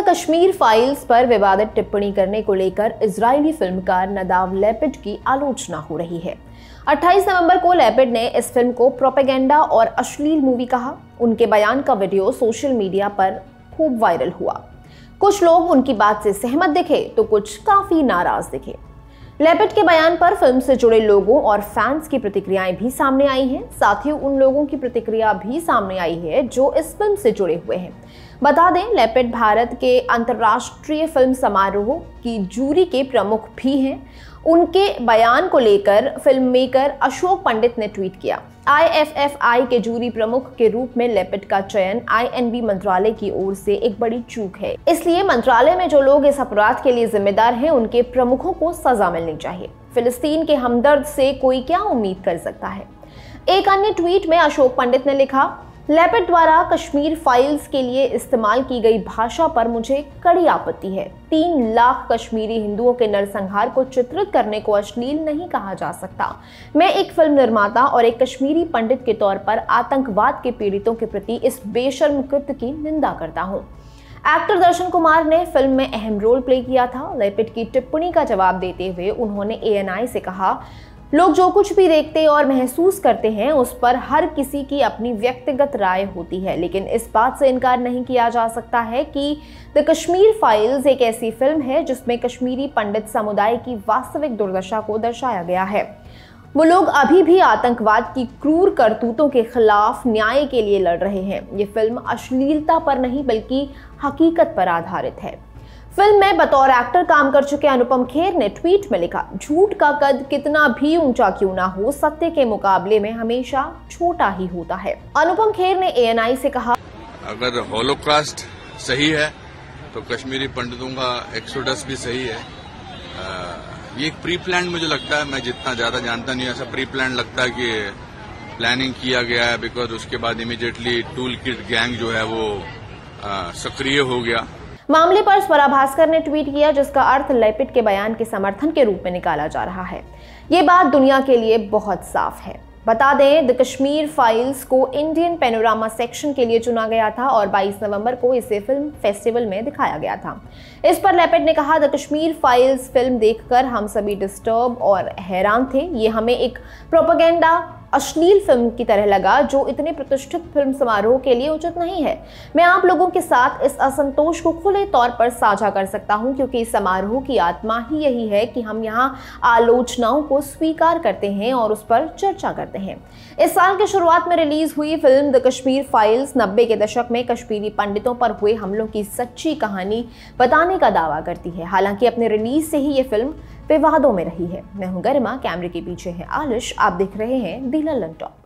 The Kashmir files पर विवादित टिप्पणी करने को लेकर इजरायली फिल्मकार नदाव लेपिड की आलोचना हो रही है। 28 नवंबर को लेपिड ने इस फ़िल्म को प्रोपेगेंडा और अश्लील मूवी कहा। उनके बयान का वीडियो सोशल मीडिया पर खूब वायरल हुआ। कुछ लोग उनकी बात से सहमत दिखे तो कुछ काफ़ी नाराज़ दिखे। लेपिड के बयान पर फ़िल्म से जुड़े लोगों और फैंस की प्रतिक्रियाएँ भी सामने आई हैं। साथ ही उन लोगों की प्रतिक्रिया भी सामने आई है जो इस फ़िल्म से जुड़े हुए हैं। बता दें लेपेट भारत के अंतर्राष्ट्रीय फ़िल्म समारोह की जूरी के प्रमुख भी हैं। उनके बयान को लेकर फ़िल्म मेकर अशोक पंडित ने ट्वीट किया। आईएफएफआई के जूरी प्रमुख के रूप में लेपिड का चयन आईएनबी मंत्रालय की ओर से एक बड़ी चूक है। इसलिए मंत्रालय में जो लोग इस अपराध के लिए जिम्मेदार हैं, उनके प्रमुखों को सजा मिलनी चाहिए। फिलिस्तीन के हमदर्द से कोई क्या उम्मीद कर सकता है? एक अन्य ट्वीट में अशोक पंडित ने लिखा लेपिड द्वारा कश्मीर फाइल्स के लिए इस्तेमाल की गई भाषा पर मुझे कड़ी आपत्ति है। तीन लाख कश्मीरी हिंदुओं के नरसंहार को चित्रित करने को अश्लील नहीं कहा जा सकता। मैं एक फ़िल्म निर्माता और एक कश्मीरी पंडित के तौर पर आतंकवाद के पीड़ितों के प्रति इस बेशर्म कृत्य की निंदा करता हूँ। एक्टर दर्शन कुमार ने फ़िल्म में अहम रोल प्ले किया था। लेपिड की टिप्पणी का जवाब देते हुए उन्होंने एएनआई से कहा लोग जो कुछ भी देखते और महसूस करते हैं, उस पर हर किसी की अपनी व्यक्तिगत राय होती है। लेकिन इस बात से इनकार नहीं किया जा सकता है कि द कश्मीर फाइल्स एक ऐसी फ़िल्म है, जिसमें कश्मीरी पंडित समुदाय की वास्तविक दुर्दशा को दर्शाया गया है। वो लोग अभी भी आतंकवाद की क्रूर करतूतों के खिलाफ न्याय के लिए लड़ रहे हैं। ये फ़िल्म अश्लीलता पर नहीं, बल्कि हकीकत पर आधारित है। फ़िल्म में बतौर एक्टर काम कर चुके अनुपम खेर ने ट्वीट में लिखा झूठ का कद कितना भी ऊँचा क्यों ना हो सत्य के मुकाबले में हमेशा छोटा ही होता है। अनुपम खेर ने एएनआई से कहा अगर होलोकास्ट सही है तो कश्मीरी पंडितों का एक्सोडस भी सही है। आ, ये एक प्री प्लान मुझे लगता है मैं जितना ज़्यादा जानता नहीं ऐसा प्री प्लान लगता है कि प्लानिंग किया गया है बिकॉज़ उसके बाद इमीडिएटली टूल किट गैंग जो है वो सक्रिय हो गया। मामले पर स्वरा भास्कर ने ट्वीट किया, जिसका अर्थ लेपिट के बयान के समर्थन के रूप में निकाला जा रहा है। ये बात दुनिया के लिए बहुत साफ़ है। बता दें, द कश्मीर फाइल्स को इंडियन पेनोरामा सेक्शन के लिए चुना गया था और 22 नवंबर को इसे फ़िल्म फेस्टिवल में दिखाया गया था। इस पर लेपेड ने कहा, द कश्मीर फाइल्स फ़िल्म देखकर हम सभी डिस्टर्ब और हैरान थे। ये हमें एक प्रोपोगेंडा अश्लील फ़िल्म की तरह लगा, जो इतने प्रतिष्ठित फ़िल्म समारोह के लिए उचित नहीं है। मैं आप लोगों के साथ इस असंतोष को खुले तौर पर साझा कर सकता हूँ, क्योंकि इस समारोह की आत्मा ही यही है कि हम यहाँ आलोचनाओं को स्वीकार करते हैं और उस पर चर्चा करते हैं। इस साल के शुरुआत में रिलीज़ हुई फ़िल्म द कश्मीर फाइल्स, नब्बे के दशक में कश्मीरी पंडितों पर हुए हमलों की सच्ची कहानी बताने का दावा करती है। हालाँकि अपने रिलीज़ से ही ये फ़िल्म विवादों में रही है। मैं हूँ गरिमा कैमरे के पीछे है आलिश। आप देख रहे हैं दिला लंटॉप